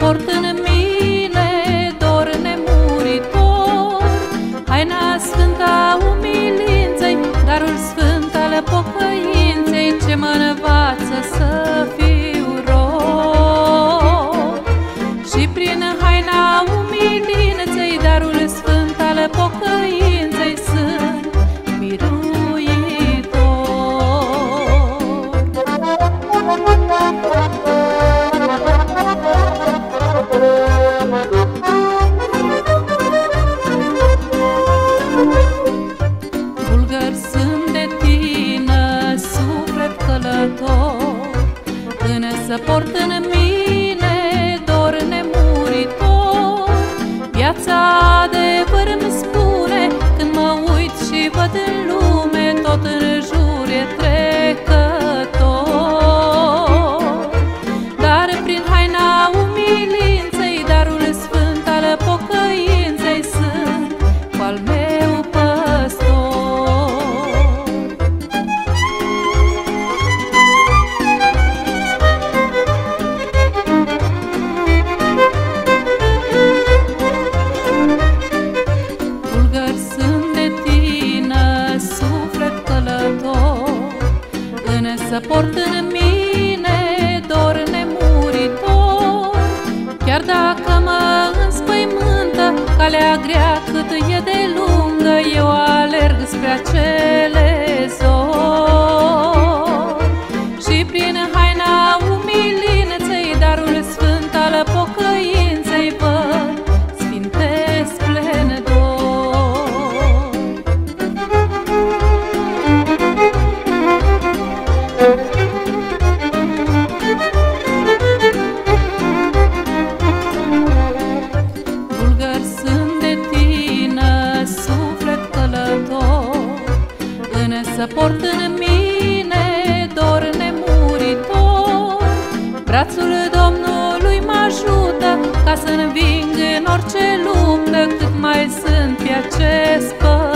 Port în mine dor nemuritor. Haina sfântă a umilinței Darul sfânt al pocăinței Ce mă învață să fiu rog Și prin haina umilinței Darul sfânt al pocăinței Însă port în mine dor nemuritor. Viața adevăr îmi spune, când mă uit și văd în lume, Însă port în mine dor nemuritor. Chiar dacă mă înspăimântă calea grea cât e de lungă, Eu alerg spre acele Însă port în mine dor nemuritor. Brațul Domnului mă ajută ca să înving în orice luptă Cât mai sunt pe acest pământ.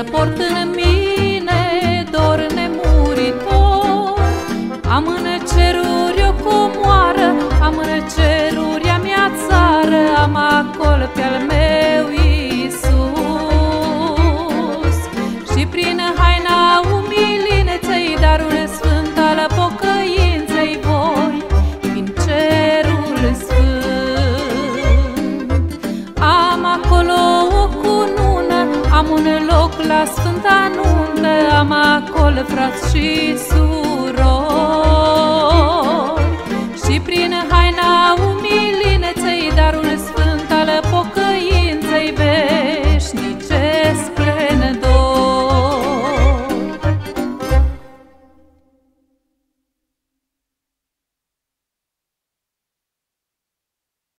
Însă port în mine dor nemuritor. Am în ceruri la sfânta nuntă am acolo frați și surori. Și prin haina